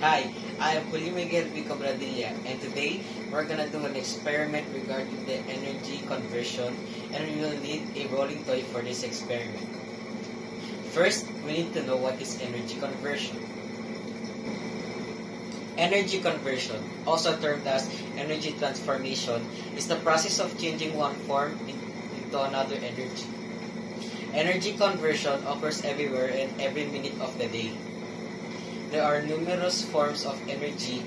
Hi, I am Julio Miguel Vico Bradilla, and today we're gonna do an experiment regarding the energy conversion, and we will need a rolling toy for this experiment. First, we need to know what is energy conversion. Energy conversion, also termed as energy transformation, is the process of changing one form into another energy. Energy conversion occurs everywhere and every minute of the day. There are numerous forms of energy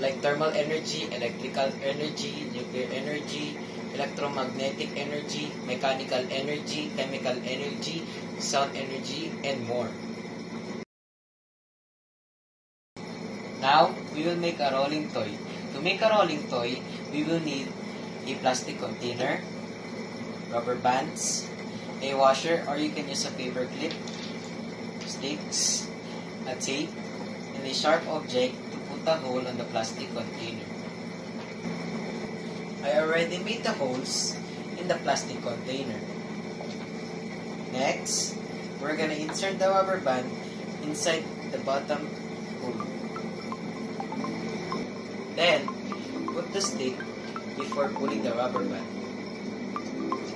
like thermal energy, electrical energy, nuclear energy, electromagnetic energy, mechanical energy, chemical energy, sound energy, and more. Now, we will make a rolling toy. To make a rolling toy, we will need a plastic container, rubber bands, a washer, or you can use a paper clip, sticks, tape, and a sharp object to put a hole on the plastic container. I already made the holes in the plastic container. Next, we're gonna insert the rubber band inside the bottom hole. Then, put the stick before pulling the rubber band.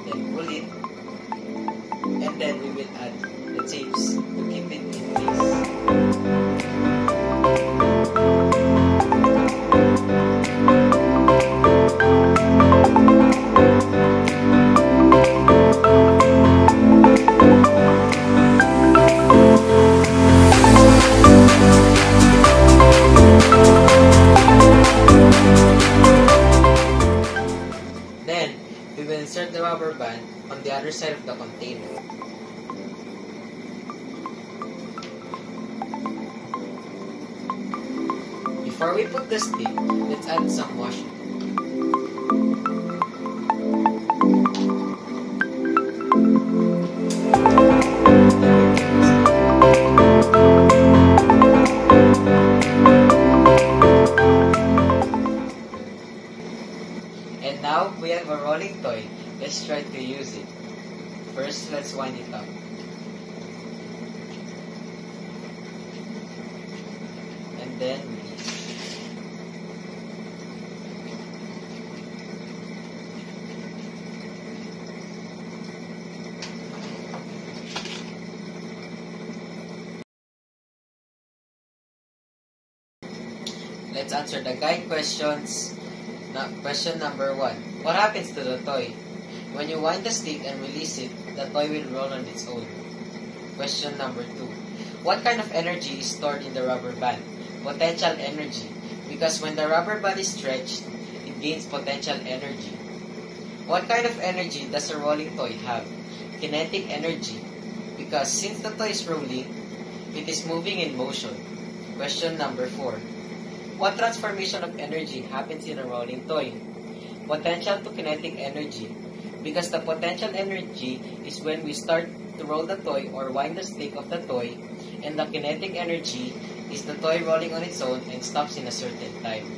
Then pull it, and then we will add the tapes to keep it in place. Rubber band on the other side of the container. Before we put the stick, let's add some washing. And now we have a rolling toy. Let's try to use it. First, let's wind it up. And then release. Let's answer the guide questions. Na- question number one. What happens to the toy? When you wind the stick and release it, the toy will roll on its own. Question number two. What kind of energy is stored in the rubber band? Potential energy. Because when the rubber band is stretched, it gains potential energy. What kind of energy does a rolling toy have? Kinetic energy. Because since the toy is rolling, it is moving in motion. Question number four. What transformation of energy happens in a rolling toy? Potential to kinetic energy. Because the potential energy is when we start to roll the toy or wind the stick of the toy, and the kinetic energy is the toy rolling on its own and stops in a certain time.